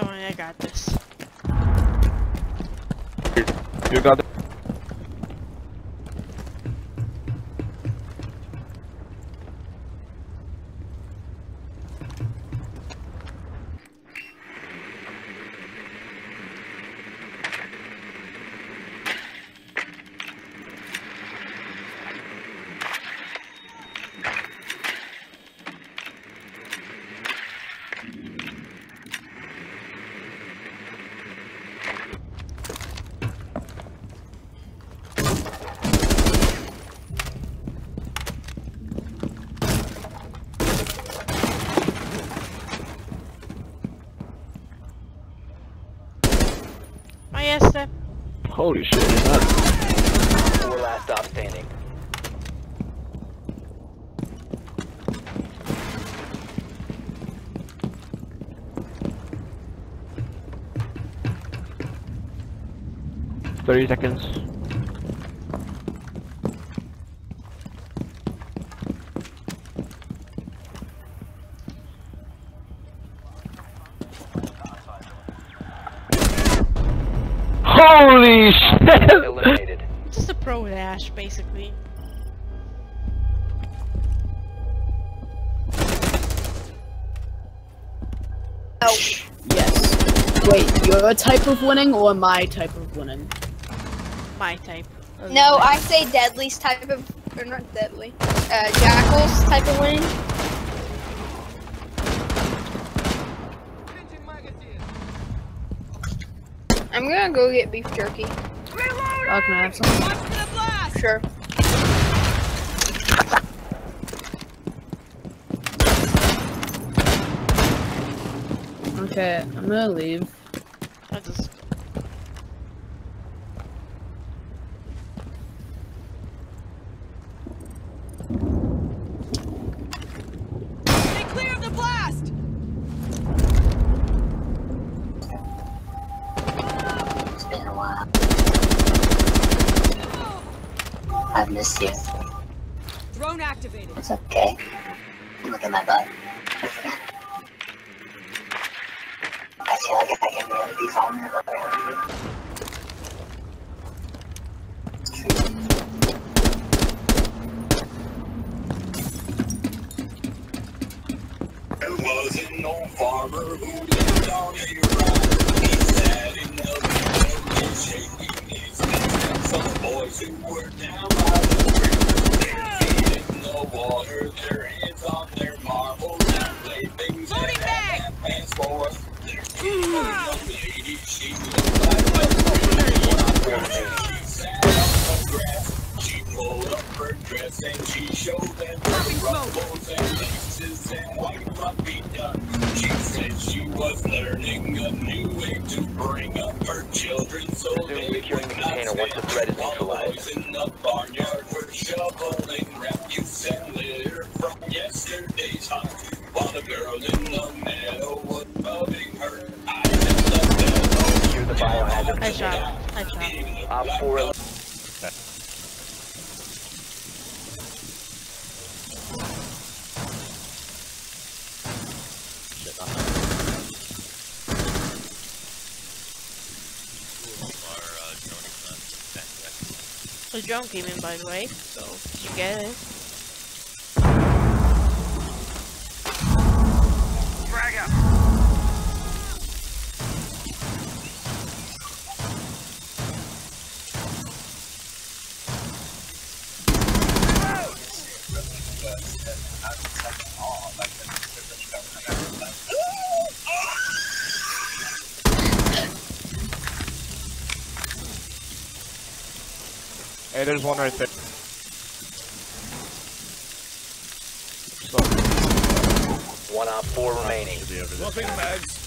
fine, I got this. You got it. Maestro. Holy shit, you're nuts. Four last stop standing. Thirty seconds. Holy shit! Eliminated. Just a pro dash, basically. Oh. Yes. Wait, your type of winning or my type of winning? My type. of No. I say Deadly's type of, or not Deadly, uh, Jackal's type of winning. I'm gonna go get beef jerky. Oh, can I have some? Sure. Okay, I'm gonna leave. I just. I've missed you. Drone activated. It's okay. Look at my butt. I feel like I can really be vulnerable around you. It's. There wasn't no farmer who lived on a ride. He sat in the field shaking his fist. Some boys who were down by the river, their feet in the water, their hands on their marbles, and playthings that Loading back! had hands for us. Their kid was a lady, she looked like a tree. She sat on the grass, she pulled up her dress, and she showed them her ruffles and laces and white puppy done. She said she was learning a new way to bring up her children so Resume they securing would the not container once the stay threat is While the neutralized. boys in the barnyard were shoveling refuse and I shot. I shot. Op 4 The drone came in, by the way, so you get it. Hey, there's one right there. One op 4 remaining. should be over there.